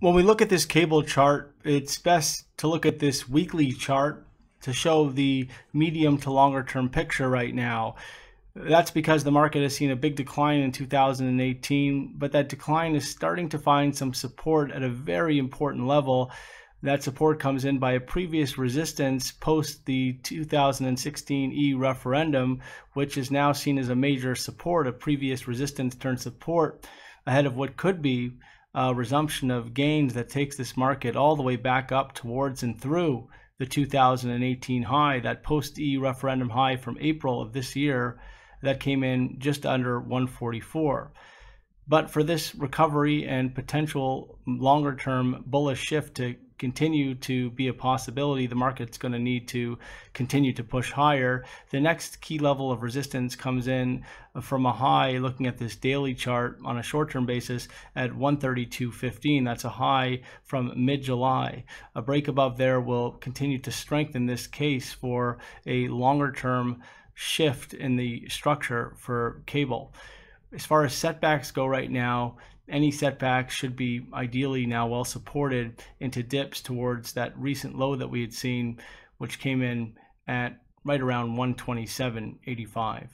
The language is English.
When we look at this cable chart, it's best to look at this weekly chart to show the medium to longer term picture right now. That's because the market has seen a big decline in 2018, but that decline is starting to find some support at a very important level. That support comes in by a previous resistance post the 2016 E referendum, which is now seen as a major support, a previous resistance turned support ahead of what could be uh, resumption of gains that takes this market all the way back up towards and through the 2018 high, that post E referendum high from April of this year that came in just under 144. But for this recovery and potential longer term bullish shift to continue to be a possibility, the market's going to need to continue to push higher. The next key level of resistance comes in from a high, looking at this daily chart on a short term basis at 132.15. That's a high from mid July. A break above there will continue to strengthen this case for a longer term shift in the structure for cable. As far as setbacks go right now, any setbacks should be ideally now well supported into dips towards that recent low that we had seen, which came in at right around 127.85.